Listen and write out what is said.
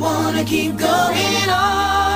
wanna keep going on.